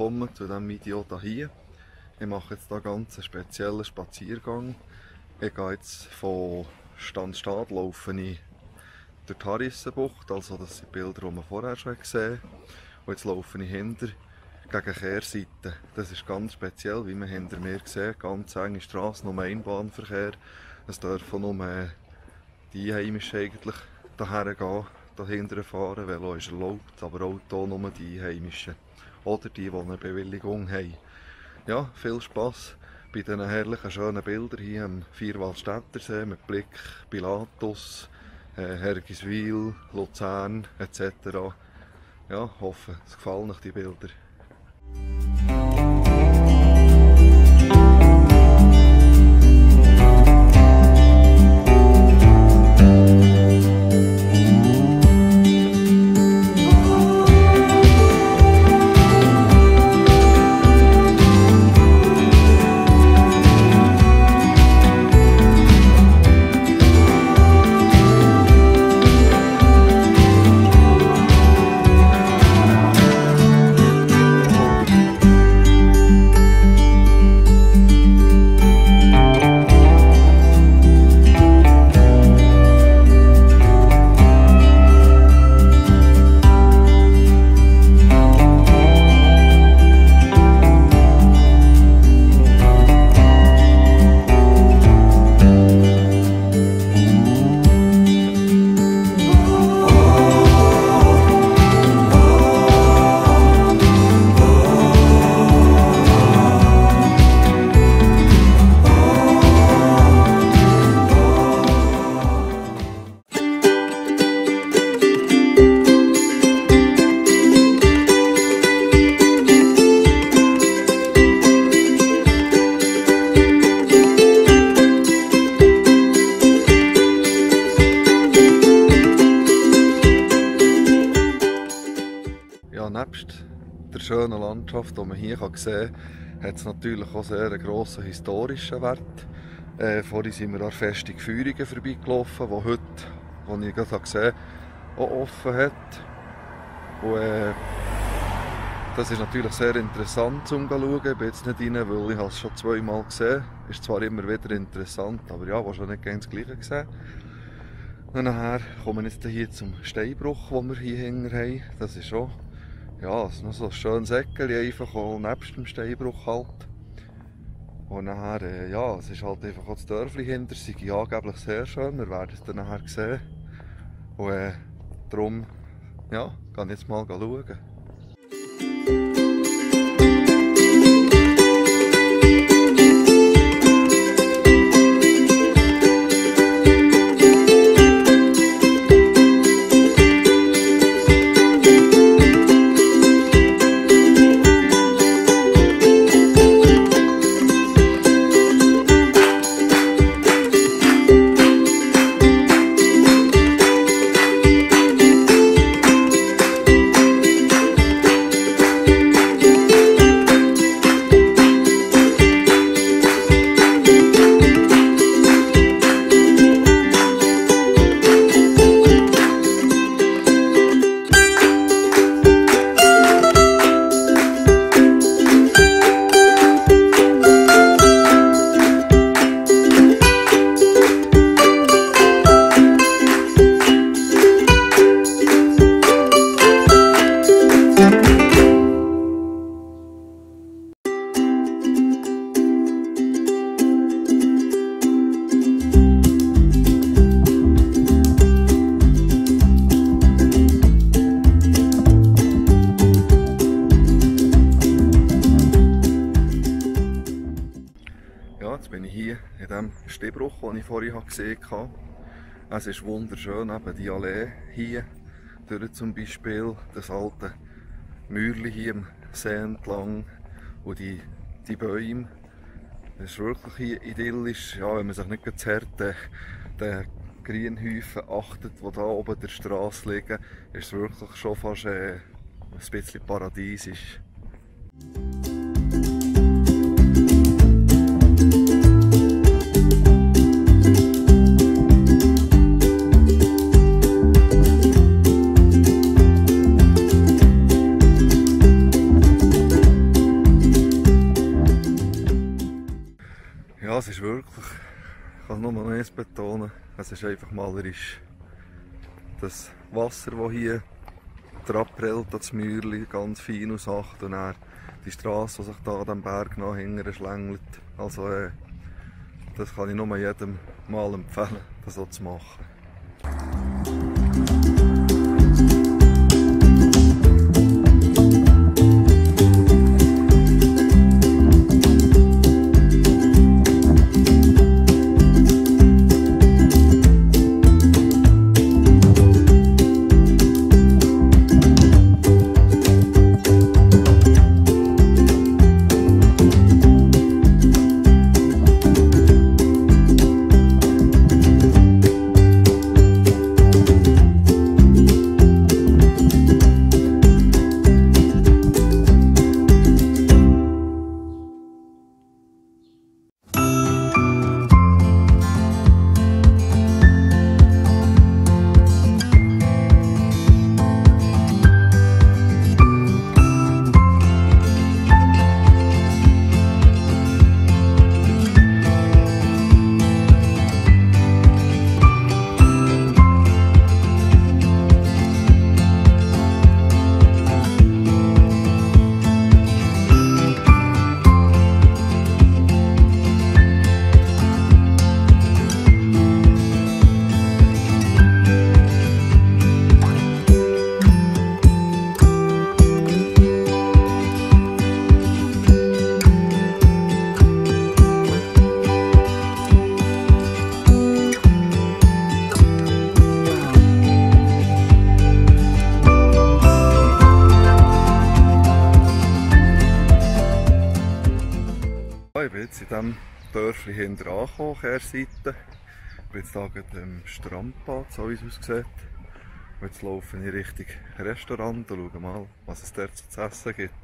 Willkommen zu diesem Video hier. Ich mache jetzt hier ganz einen speziellen Spaziergang. Ich gehe jetzt von Standstadt laufe ich durch die Harissenbucht, also das sind Bilder, die wir vorher schon gesehen haben. Und jetzt laufe ich hinter gegen Kehrseite. Das ist ganz speziell, wie man hinter mir sieht. Ganz enge Straße, nur Einbahnverkehr. Es dürfen nur die Einheimischen eigentlich daher gehen, dahinter fahren. Velo ist erlaubt, aber Auto nur die Einheimischen. Oder die, die eine Bewilligung haben. Ja, viel Spass bei diesen herrlichen, schönen Bildern hier am Vierwaldstättersee mit Blick Pilatus, äh, Hergiswil, Luzern etc. Ja, hoffe, es gefallen euch die Bilder. Landschaft, die man hier sehen kann, hat es natürlich auch sehr einen grossen historischen Wert. Äh, vorhin sind wir an Festung Führingen vorbeigelaufen, die heute, die ich gerade gesehen habe, auch offen hat. Und, äh, das ist natürlich sehr interessant zum schauen. Ich bin jetzt nicht rein, weil ich es schon zweimal gesehen habe. Ist zwar immer wieder interessant, aber ja, schon nicht ganz das Gleiche gesehen. Und nachher kommen wir jetzt hier zum Steinbruch, den wir hier hinten haben. Das ist schon ja, es ist noch so ein schönes Eckchen, einfach auch nebst dem Steinbruch halt. Und nachher, äh, ja, es ist halt einfach auch das Dörfli hinter, es ist angeblich sehr schön, wir werden es dann nachher sehen. Und äh, darum, ja, ich jetzt mal schauen. Dem Steinbruch, den ich vorhin gesehen habe. Es ist wunderschön, eben die Allee hier, durch zum Beispiel das alte Mäuerchen hier am See entlang und die, die Bäume. Es ist wirklich hier idyllisch, ja, wenn man sich nicht zerrt, den, den Grünhäufen achtet, die da oben der Straße liegen, ist es wirklich schon fast äh, ein bisschen paradiesisch. Betonen, es ist einfach malerisch. Das Wasser, das hier abprellt, das Mäuerchen, ganz fein und sacht und dann die Straße, die sich da an diesem Berg nach hinten schlängelt. Also äh, das kann ich nur jedem mal empfehlen, das so zu machen. Dörfli hinter angekommen, Kehrseite. Ich bin jetzt hier am Strandbad, so wie es aussieht. Und jetzt laufe ich Richtung Restaurant und schaue mal, was es dort zu essen gibt.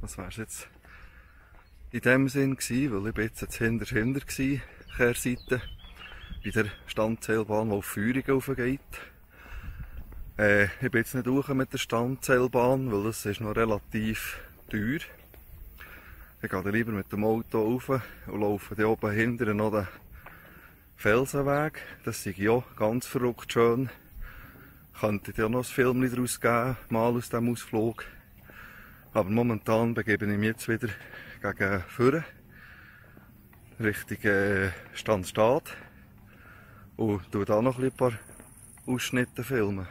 Das wäre jetzt in dem Sinn gewesen, weil ich bin jetzt hinter hinter gsi, Kehrseite, bei der Standzählbahn, die auf Führungen raufgeht. Äh, ich bin jetzt nicht durch mit der Standzählbahn, weil das ist noch relativ teuer. Ich gehe lieber mit dem Auto rauf und laufe dann oben hinten noch den Felsenweg. Das ist ja ganz verrückt schön. Könnte ja noch ein Film daraus geben, mal aus diesem Ausflug. Aber momentan begebe ich mich jetzt wieder gegen vorne, Richtung äh. Und tue da noch ein paar Ausschnitte filmen.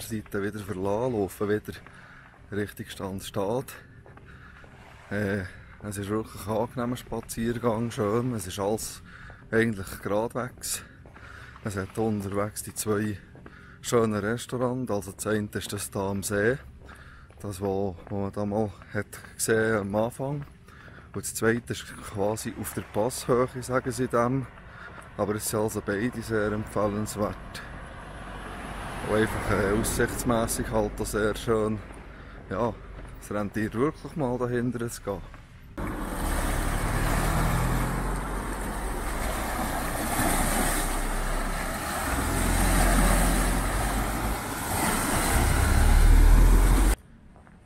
Kehrseite wieder verlassen, laufe wieder Richtung Standstadt. Äh, es ist wirklich ein angenehmer Spaziergang, schön. Es ist alles eigentlich geradewegs. Es hat unterwegs die zwei schönen Restaurants. Also das eine ist das hier am See, das wo man da mal hat gesehen am Anfang. Und das zweite ist quasi auf der Passhöhe, sagen sie dem. Aber es sind also beide sehr empfehlenswert. Und einfach äh, aussichtsmässig halt auch sehr schön. Ja, es rentiert wirklich mal dahinter zu gehen.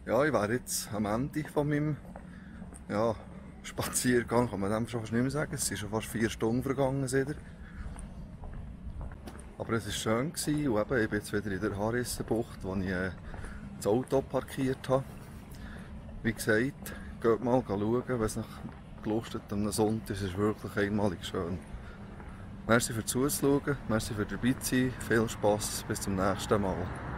Ja, ich wäre jetzt am Ende von meinem ja, Spaziergang, kann man dem schon fast nicht mehr sagen. Es sind schon fast vier Stunden vergangen seitdem. Aber es war schön gewesen und eben, ich bin jetzt wieder in der Harissenbucht, wo ich äh, das Auto parkiert habe. Wie gesagt, geht mal schauen, wenn es nach gelustet am Sonntag ist, es wirklich einmalig schön. Merci fürs Zuschauen, merci für dabei sein, viel Spass, bis zum nächsten Mal.